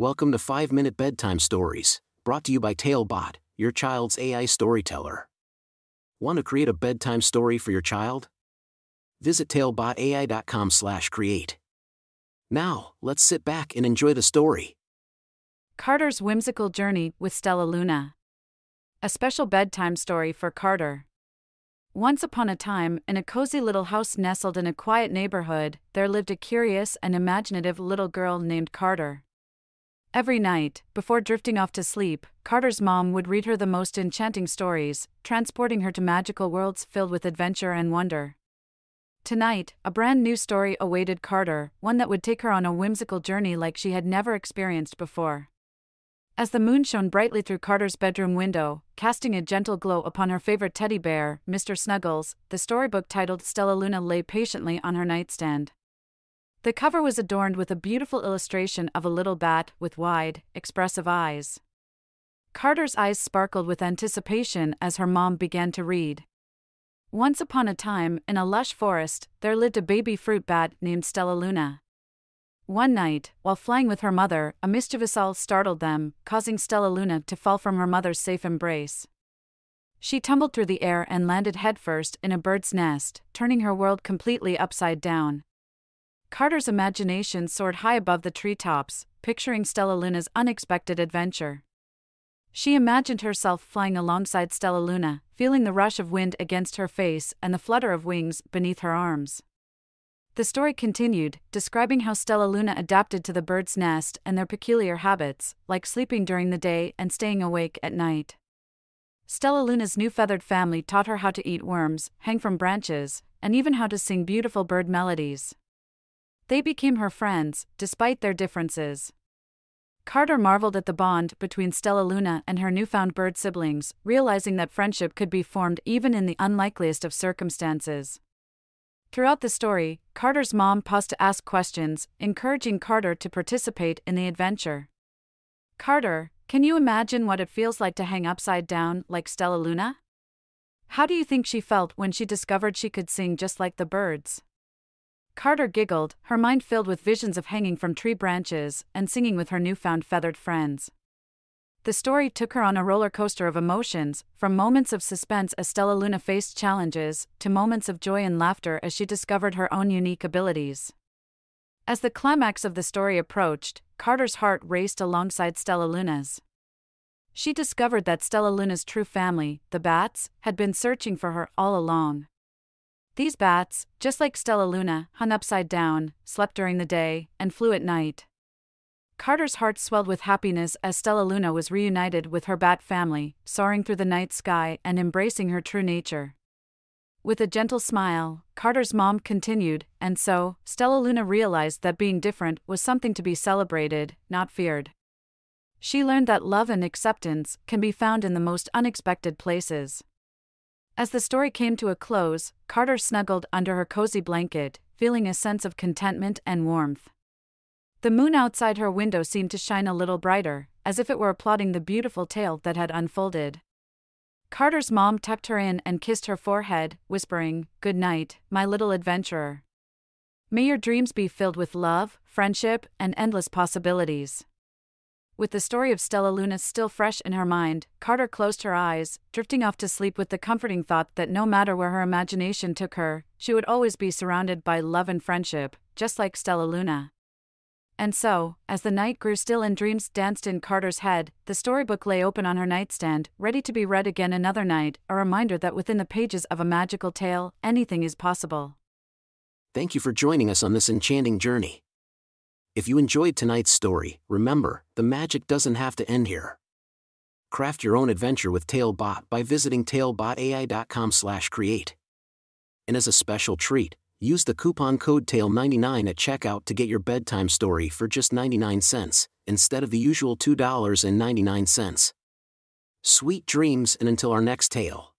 Welcome to 5 Minute Bedtime Stories, brought to you by Talebot, your child's AI storyteller. Want to create a bedtime story for your child? Visit talebotai.com/create. Now, let's sit back and enjoy the story. Carter's Whimsical Journey with Stellaluna. A special bedtime story for Carter. Once upon a time, in a cozy little house nestled in a quiet neighborhood, there lived a curious and imaginative little girl named Carter. Every night, before drifting off to sleep, Carter's mom would read her the most enchanting stories, transporting her to magical worlds filled with adventure and wonder. Tonight, a brand new story awaited Carter, one that would take her on a whimsical journey like she had never experienced before. As the moon shone brightly through Carter's bedroom window, casting a gentle glow upon her favorite teddy bear, Mr. Snuggles, the storybook titled Stellaluna lay patiently on her nightstand. The cover was adorned with a beautiful illustration of a little bat with wide, expressive eyes. Carter's eyes sparkled with anticipation as her mom began to read. Once upon a time, in a lush forest, there lived a baby fruit bat named Stellaluna. One night, while flying with her mother, a mischievous owl startled them, causing Stellaluna to fall from her mother's safe embrace. She tumbled through the air and landed headfirst in a bird's nest, turning her world completely upside down. Carter's imagination soared high above the treetops, picturing Stellaluna's unexpected adventure. She imagined herself flying alongside Stellaluna, feeling the rush of wind against her face and the flutter of wings beneath her arms. The story continued, describing how Stellaluna adapted to the bird's nest and their peculiar habits, like sleeping during the day and staying awake at night. Stellaluna's new feathered family taught her how to eat worms, hang from branches, and even how to sing beautiful bird melodies. They became her friends, despite their differences. Carter marveled at the bond between Stellaluna and her newfound bird siblings, realizing that friendship could be formed even in the unlikeliest of circumstances. Throughout the story, Carter's mom paused to ask questions, encouraging Carter to participate in the adventure. Carter, can you imagine what it feels like to hang upside down like Stellaluna? How do you think she felt when she discovered she could sing just like the birds? Carter giggled, her mind filled with visions of hanging from tree branches and singing with her newfound feathered friends. The story took her on a roller coaster of emotions, from moments of suspense as Stellaluna faced challenges, to moments of joy and laughter as she discovered her own unique abilities. As the climax of the story approached, Carter's heart raced alongside Stellaluna's. She discovered that Stellaluna's true family, the Bats, had been searching for her all along. These bats, just like Stellaluna, hung upside down, slept during the day, and flew at night. Carter's heart swelled with happiness as Stellaluna was reunited with her bat family, soaring through the night sky and embracing her true nature. With a gentle smile, Carter's mom continued, and so, Stellaluna realized that being different was something to be celebrated, not feared. She learned that love and acceptance can be found in the most unexpected places. As the story came to a close, Carter snuggled under her cozy blanket, feeling a sense of contentment and warmth. The moon outside her window seemed to shine a little brighter, as if it were applauding the beautiful tale that had unfolded. Carter's mom tucked her in and kissed her forehead, whispering, Good night, my little adventurer. May your dreams be filled with love, friendship, and endless possibilities. With the story of Stellaluna still fresh in her mind, Carter closed her eyes, drifting off to sleep with the comforting thought that no matter where her imagination took her, she would always be surrounded by love and friendship, just like Stellaluna. And so, as the night grew still and dreams danced in Carter's head, the storybook lay open on her nightstand, ready to be read again another night, a reminder that within the pages of a magical tale, anything is possible. Thank you for joining us on this enchanting journey. If you enjoyed tonight's story, remember, the magic doesn't have to end here. Craft your own adventure with Talebot by visiting talebotai.com/create. And as a special treat, Use the coupon code TALE99 at checkout to get your bedtime story for just 99 cents, instead of the usual $2.99. Sweet dreams and until our next tale.